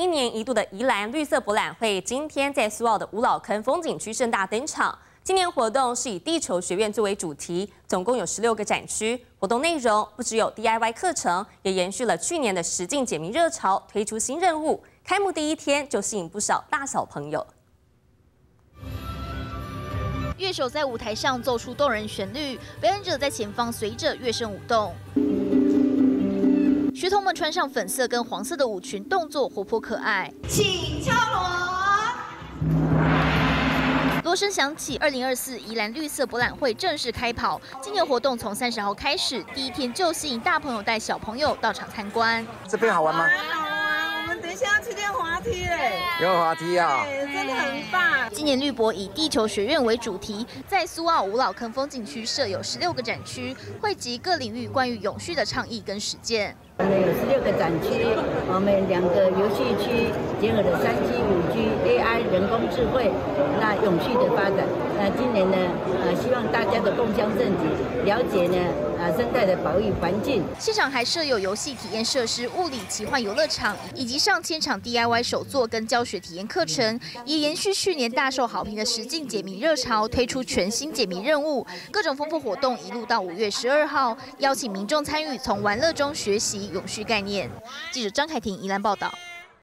一年一度的宜兰绿色博览会今天在苏澳的五老坑风景区盛大登场。今年活动是以地球学院作为主题，总共有十六个展区。活动内容不只有 DIY 课程，也延续了去年的实境解谜热潮，推出新任务。开幕第一天就吸引不少大小朋友。乐手在舞台上奏出动人旋律，表演者在前方随着乐声舞动。学童们穿上粉色跟黄色的舞裙，动作活泼可爱。请敲锣，锣声响起，二零二四宜兰绿色博览会正式开跑。今年活动从三十号开始，第一天就吸引大朋友带小朋友到场参观。这边好玩吗？好玩，我们等一下要去练滑梯嘞，有滑梯啊，真的很棒。今年绿博以地球学院为主题，在苏澳五老坑风景区设有十六个展区，汇集各领域关于永续的倡议跟实践。我们有十六个展区，我们两个游戏区结合了三 G、五 G、AI、人工智慧，那永续的发展。那今年呢，呃，希望大家的共襄盛举，了解呢。啊，生态的保育环境。现场还设有游戏体验设施、物理奇幻游乐场，以及上千场 DIY 手作跟教学体验课程，也延续去年大受好评的实境解谜热潮，推出全新解谜任务，各种丰富活动一路到五月十二号，邀请民众参与，从玩乐中学习永续概念。记者张凯婷宜兰报道。